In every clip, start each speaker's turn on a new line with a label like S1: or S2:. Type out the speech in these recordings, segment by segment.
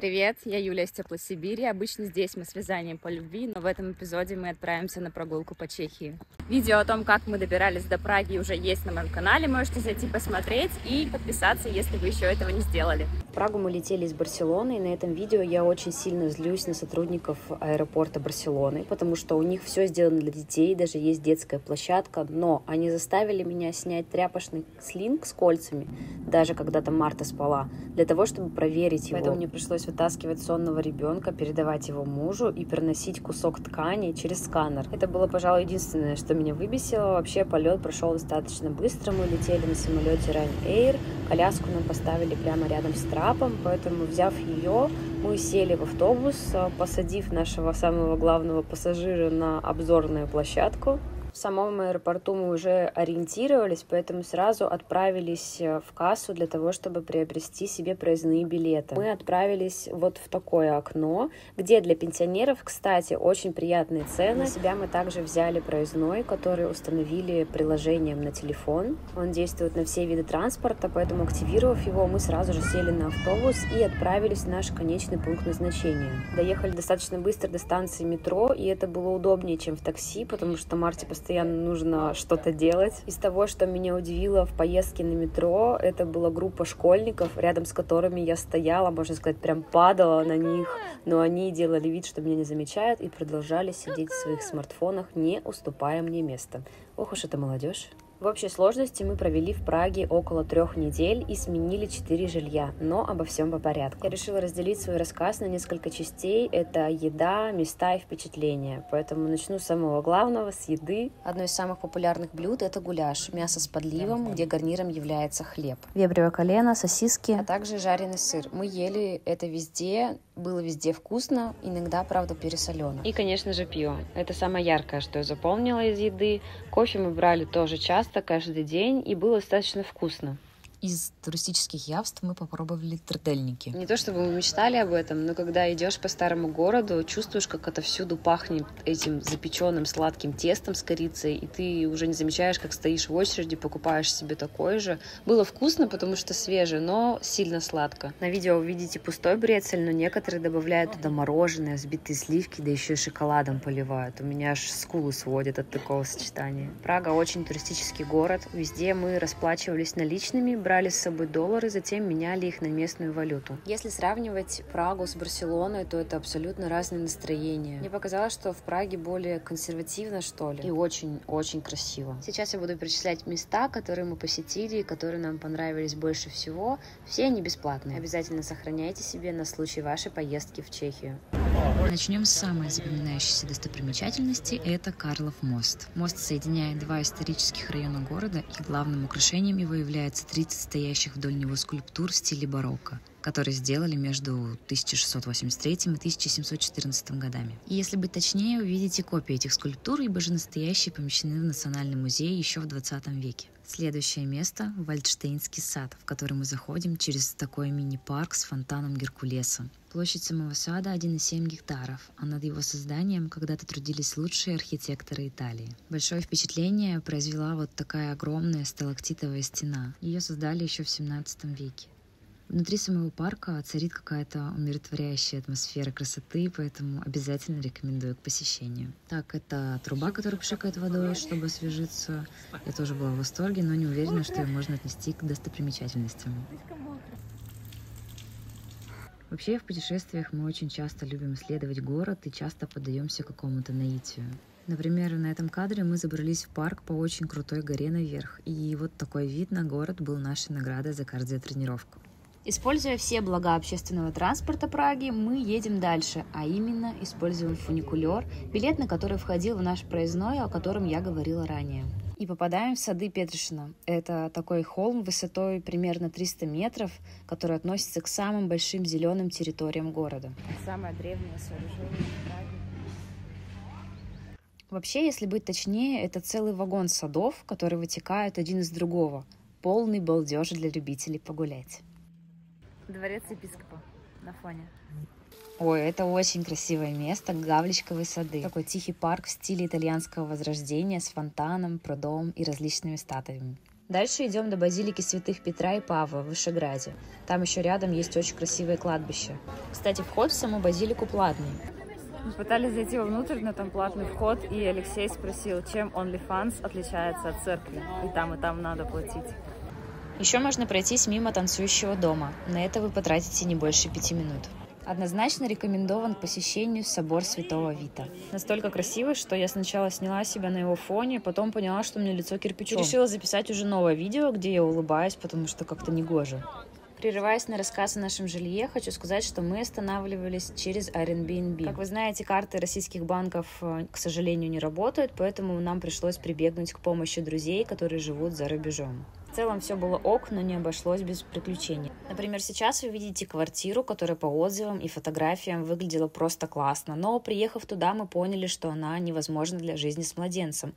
S1: Привет, я Юля из Теплой Сибири. Обычно здесь мы с вязанием по любви, но в этом эпизоде мы отправимся на прогулку по Чехии. Видео о том, как мы добирались до Праги, уже есть на моем канале. Можете зайти посмотреть и подписаться, если вы еще этого не сделали.
S2: В Прагу мы летели из Барселоны, и на этом видео я очень сильно злюсь на сотрудников аэропорта Барселоны, потому что у них все сделано для детей, даже есть детская площадка, но они заставили меня снять тряпочный слинг с кольцами, даже когда там Марта спала, для того, чтобы проверить его. Поэтому мне пришлось вытаскивать сонного ребенка, передавать его мужу и переносить кусок ткани через сканер. Это было, пожалуй, единственное, что меня выбесило. Вообще полет прошел достаточно быстро. Мы летели на самолете Ryanair. Коляску нам поставили прямо рядом с трапом, поэтому, взяв ее, мы сели в автобус, посадив нашего самого главного пассажира на обзорную площадку. В самом аэропорту мы уже ориентировались, поэтому сразу отправились э, в кассу для того, чтобы приобрести себе проездные билеты. Мы отправились вот в такое окно, где для пенсионеров, кстати, очень приятные цены. На себя мы также взяли проездной, который установили приложением на телефон. Он действует на все виды транспорта, поэтому активировав его, мы сразу же сели на автобус и отправились в наш конечный пункт назначения. Доехали достаточно быстро до станции метро, и это было удобнее, чем в такси, потому что Марте постоянно нужно что-то делать. Из того, что меня удивило в поездке на метро, это была группа школьников, рядом с которыми я стояла, можно сказать, прям падала на них, но они делали вид, что меня не замечают и продолжали сидеть в своих смартфонах, не уступая мне место. Ох уж это молодежь. В общей сложности мы провели в Праге около трех недель и сменили четыре жилья, но обо всем по порядку. Я решила разделить свой рассказ на несколько частей. Это еда, места и впечатления. Поэтому начну с самого главного, с еды. Одно из самых популярных блюд – это гуляш. Мясо с подливом, где гарниром является хлеб. Вебрево колено, сосиски, а также жареный сыр. Мы ели это везде, было везде вкусно, иногда, правда, пересолено. И, конечно же, пиво. Это самое яркое, что я запомнила из еды. Кофе мы брали тоже часто, каждый день, и было достаточно вкусно.
S3: Из туристических явств мы попробовали трдельники.
S2: Не то чтобы мы мечтали об этом, но когда идешь по старому городу, чувствуешь, как это всюду пахнет этим запеченным сладким тестом с корицей, и ты уже не замечаешь, как стоишь в очереди, покупаешь себе такой же. Было вкусно, потому что свежее, но сильно сладко. На видео вы видите пустой брецель, но некоторые добавляют туда мороженое, взбитые сливки, да еще и шоколадом поливают. У меня аж скулы сводят от такого сочетания. Прага очень туристический город. Везде мы расплачивались наличными, брали с собой доллары, затем меняли их на местную валюту. Если сравнивать Прагу с Барселоной, то это абсолютно разные настроения. Мне показалось, что в Праге более консервативно, что ли, и очень-очень красиво. Сейчас я буду перечислять места, которые мы посетили и которые нам понравились больше всего. Все они бесплатные. Обязательно сохраняйте себе на случай вашей поездки в Чехию.
S3: Начнем с самой запоминающейся достопримечательности – это Карлов мост. Мост соединяет два исторических района города, и главным украшением его является 30 стоящих вдоль него скульптур в стиле барокко которые сделали между 1683 и 1714 годами. И если быть точнее, увидите копии этих скульптур, ибо же настоящие помещены в Национальный музей еще в 20 веке. Следующее место – Вальдштейнский сад, в который мы заходим через такой мини-парк с фонтаном Геркулеса. Площадь самого сада 1,7 гектаров, а над его созданием когда-то трудились лучшие архитекторы Италии. Большое впечатление произвела вот такая огромная сталактитовая стена. Ее создали еще в 17 веке. Внутри самого парка царит какая-то умиротворяющая атмосфера красоты, поэтому обязательно рекомендую к посещению. Так, это труба, которая пшикает водой, чтобы освежиться. Я тоже была в восторге, но не уверена, что ее можно отнести к достопримечательностям. Вообще в путешествиях мы очень часто любим исследовать город и часто поддаемся какому-то наитию. Например, на этом кадре мы забрались в парк по очень крутой горе наверх, и вот такой вид на город был нашей наградой за кардиотренировку.
S2: Используя все блага общественного транспорта Праги, мы едем дальше, а именно используем фуникулер, билет на который входил в наш проездной, о котором я говорила ранее. И попадаем в сады Петришина. Это такой холм высотой примерно 300 метров, который относится к самым большим зеленым территориям города.
S1: Самое древнее сооружение Праги.
S2: Вообще, если быть точнее, это целый вагон садов, которые вытекают один из другого. Полный балдеж для любителей погулять.
S1: Дворец епископа на фоне.
S2: Ой, это очень красивое место, Гавличковые сады. Такой тихий парк в стиле итальянского возрождения с фонтаном, прудом и различными статуями. Дальше идем до базилики святых Петра и Павла в Вышеграде. Там еще рядом есть очень красивое кладбище. Кстати, вход в саму базилику платный.
S1: Мы пытались зайти вовнутрь, но там платный вход, и Алексей спросил, чем OnlyFans отличается от церкви. И там, и там надо платить.
S2: Еще можно пройтись мимо танцующего дома. На это вы потратите не больше пяти минут. Однозначно рекомендован к посещению собор Святого Вита. Настолько красивый, что я сначала сняла себя на его фоне, потом поняла, что у меня лицо кирпичом. Решила записать уже новое видео, где я улыбаюсь, потому что как-то не гоже. Прерываясь на рассказ о нашем жилье, хочу сказать, что мы останавливались через Airbnb. Как вы знаете, карты российских банков, э, к сожалению, не работают, поэтому нам пришлось прибегнуть к помощи друзей, которые живут за рубежом. В целом все было ок, но не обошлось без приключений. Например, сейчас вы видите квартиру, которая по отзывам и фотографиям выглядела просто классно, но приехав туда, мы поняли, что она невозможна для жизни с младенцем.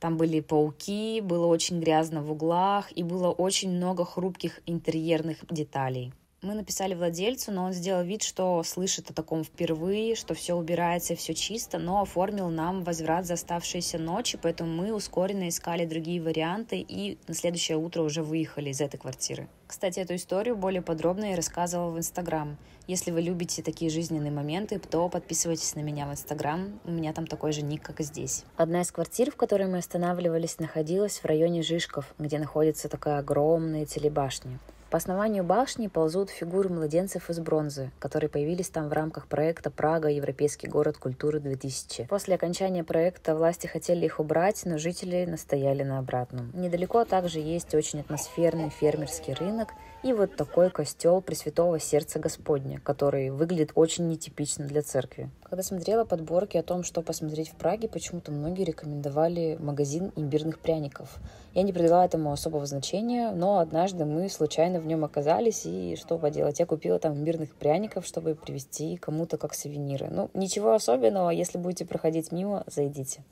S2: Там были пауки, было очень грязно в углах и было очень много хрупких интерьерных деталей. Мы написали владельцу, но он сделал вид, что слышит о таком впервые, что все убирается и все чисто, но оформил нам возврат за оставшиеся ночи, поэтому мы ускоренно искали другие варианты и на следующее утро уже выехали из этой квартиры. Кстати, эту историю более подробно я рассказывала в Инстаграм. Если вы любите такие жизненные моменты, то подписывайтесь на меня в Инстаграм. У меня там такой же ник, как и здесь. Одна из квартир, в которой мы останавливались, находилась в районе Жишков, где находится такая огромная телебашня. По основанию башни ползут фигуры младенцев из бронзы, которые появились там в рамках проекта «Прага. Европейский город культуры-2000». После окончания проекта власти хотели их убрать, но жители настояли на обратном. Недалеко также есть очень атмосферный фермерский рынок и вот такой костел Пресвятого Сердца Господня, который выглядит очень нетипично для церкви. Когда смотрела подборки о том, что посмотреть в Праге, почему-то многие рекомендовали магазин имбирных пряников. Я не придала этому особого значения, но однажды мы случайно в нем оказались, и что поделать, я купила там имбирных пряников, чтобы привезти кому-то как сувениры. Ну, ничего особенного, если будете проходить мимо, зайдите.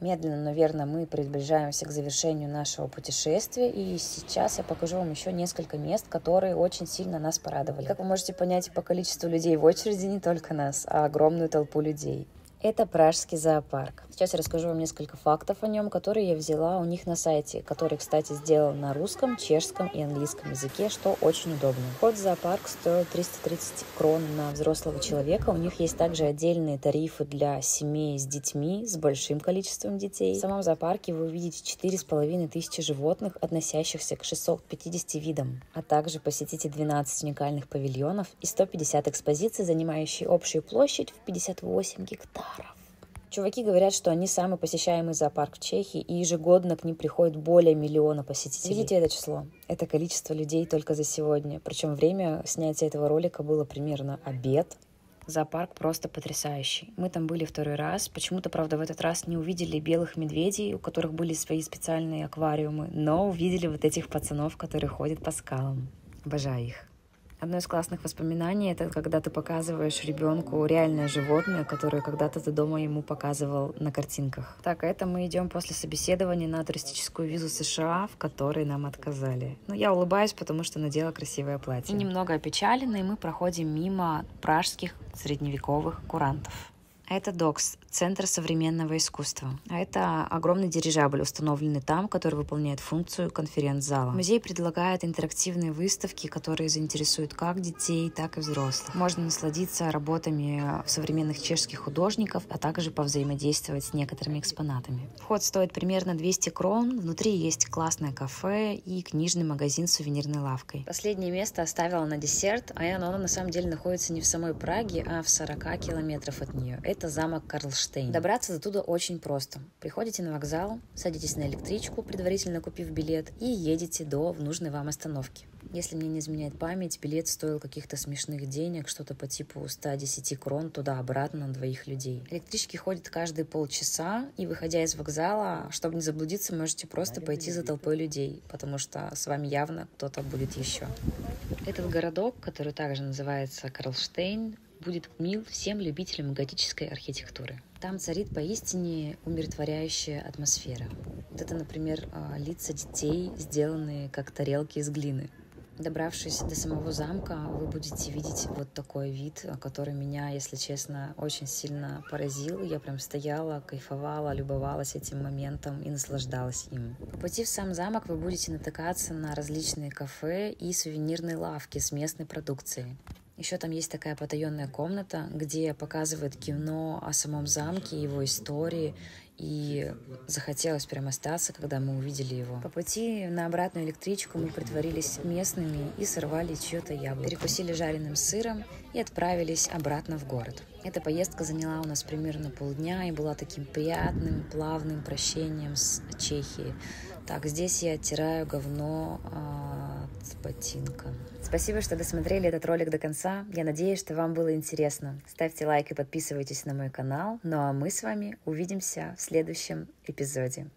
S2: Медленно, но верно мы приближаемся к завершению нашего путешествия, и сейчас я покажу вам еще несколько мест, которые очень сильно нас порадовали. Как вы можете понять по количеству людей в очереди, не только нас, а огромную толпу людей. Это Пражский зоопарк. Сейчас я расскажу вам несколько фактов о нем, которые я взяла у них на сайте, который, кстати, сделан на русском, чешском и английском языке, что очень удобно. Вход в зоопарк стоит 330 крон на взрослого человека. У них есть также отдельные тарифы для семей с детьми, с большим количеством детей. В самом зоопарке вы увидите 4,5 тысячи животных, относящихся к 650 видам, а также посетите 12 уникальных павильонов и 150 экспозиций, занимающие общую площадь в 58 гектаров. Чуваки говорят, что они самый посещаемый зоопарк в Чехии, и ежегодно к ним приходит более миллиона посетителей. Видите это число? Это количество людей только за сегодня. Причем время снятия этого ролика было примерно обед. Зоопарк просто потрясающий. Мы там были второй раз. Почему-то, правда, в этот раз не увидели белых медведей, у которых были свои специальные аквариумы, но увидели вот этих пацанов, которые ходят по скалам. Обожаю их. Одно из классных воспоминаний это когда ты показываешь ребенку реальное животное, которое когда-то ты дома ему показывал на картинках. Так, это мы идем после собеседования на туристическую визу США, в которой нам отказали. Но я улыбаюсь, потому что надела красивое платье. И немного опечалены, и мы проходим мимо пражских средневековых курантов. Это ДОКС, Центр современного искусства. А это огромный дирижабль, установленный там, который выполняет функцию конференц-зала. Музей предлагает интерактивные выставки, которые заинтересуют как детей, так и взрослых. Можно насладиться работами современных чешских художников, а также повзаимодействовать с некоторыми экспонатами. Вход стоит примерно 200 крон. Внутри есть классное кафе и книжный магазин с сувенирной лавкой. Последнее место оставила на десерт, а оно на самом деле находится не в самой Праге, а в 40 километров от нее. Это замок Карлштейн. Добраться до туда очень просто. Приходите на вокзал, садитесь на электричку, предварительно купив билет, и едете до нужной вам остановки. Если мне не изменяет память, билет стоил каких-то смешных денег, что-то по типу 110 крон туда-обратно на двоих людей. Электрички ходят каждые полчаса, и выходя из вокзала, чтобы не заблудиться, можете просто пойти за толпой людей, потому что с вами явно кто-то будет еще. Этот городок, который также называется Карлштейн, будет мил всем любителям готической архитектуры. Там царит поистине умиротворяющая атмосфера. Вот это, например, а, лица детей, сделанные как тарелки из глины. Добравшись до самого замка, вы будете видеть вот такой вид, который меня, если честно, очень сильно поразил. Я прям стояла, кайфовала, любовалась этим моментом и наслаждалась им. По пути в сам замок вы будете натыкаться на различные кафе и сувенирные лавки с местной продукцией. Еще там есть такая потаенная комната, где показывают кино о самом замке, его истории, и захотелось прям остаться, когда мы увидели его. По пути на обратную электричку мы притворились местными и сорвали чье-то яблоко. Перекусили жареным сыром и отправились обратно в город. Эта поездка заняла у нас примерно полдня и была таким приятным, плавным прощением с Чехией. Так, здесь я оттираю говно от ботинка. Спасибо, что досмотрели этот ролик до конца. Я надеюсь, что вам было интересно. Ставьте лайк и подписывайтесь на мой канал. Ну а мы с вами увидимся в следующем эпизоде.